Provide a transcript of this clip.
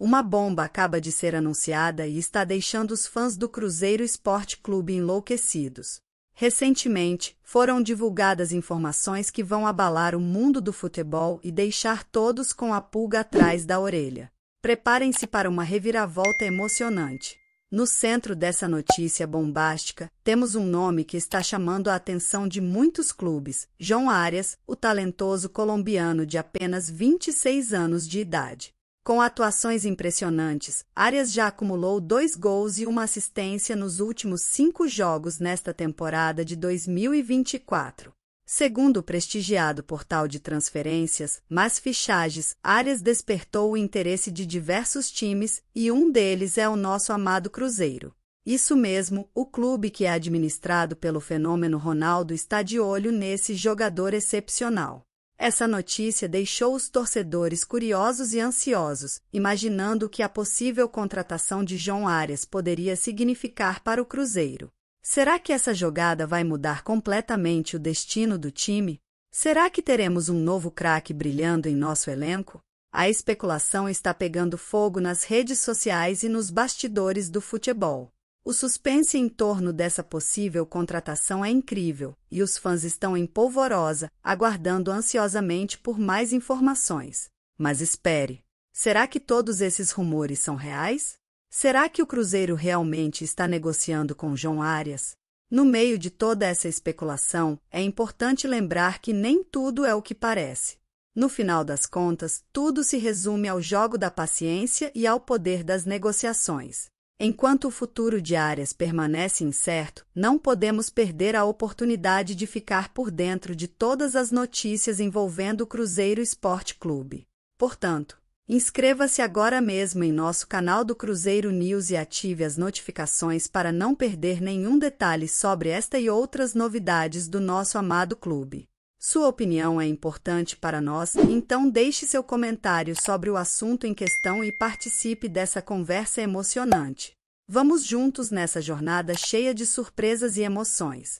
Uma bomba acaba de ser anunciada e está deixando os fãs do Cruzeiro Esporte Clube enlouquecidos. Recentemente, foram divulgadas informações que vão abalar o mundo do futebol e deixar todos com a pulga atrás da orelha. Preparem-se para uma reviravolta emocionante. No centro dessa notícia bombástica, temos um nome que está chamando a atenção de muitos clubes: João Arias, o talentoso colombiano de apenas 26 anos de idade. Com atuações impressionantes, Arias já acumulou dois gols e uma assistência nos últimos cinco jogos nesta temporada de 2024. Segundo o prestigiado portal de transferências, mais fichagens, Arias despertou o interesse de diversos times e um deles é o nosso amado Cruzeiro. Isso mesmo, o clube que é administrado pelo fenômeno Ronaldo está de olho nesse jogador excepcional. Essa notícia deixou os torcedores curiosos e ansiosos, imaginando o que a possível contratação de João Arias poderia significar para o Cruzeiro. Será que essa jogada vai mudar completamente o destino do time? Será que teremos um novo craque brilhando em nosso elenco? A especulação está pegando fogo nas redes sociais e nos bastidores do futebol. O suspense em torno dessa possível contratação é incrível e os fãs estão em polvorosa, aguardando ansiosamente por mais informações. Mas espere: será que todos esses rumores são reais? Será que o Cruzeiro realmente está negociando com João Arias? No meio de toda essa especulação, é importante lembrar que nem tudo é o que parece. No final das contas, tudo se resume ao jogo da paciência e ao poder das negociações. Enquanto o futuro de Arias permanece incerto, não podemos perder a oportunidade de ficar por dentro de todas as notícias envolvendo o Cruzeiro Esporte Clube. Portanto, Inscreva-se agora mesmo em nosso canal do Cruzeiro News e ative as notificações para não perder nenhum detalhe sobre esta e outras novidades do nosso amado clube. Sua opinião é importante para nós, então deixe seu comentário sobre o assunto em questão e participe dessa conversa emocionante. Vamos juntos nessa jornada cheia de surpresas e emoções.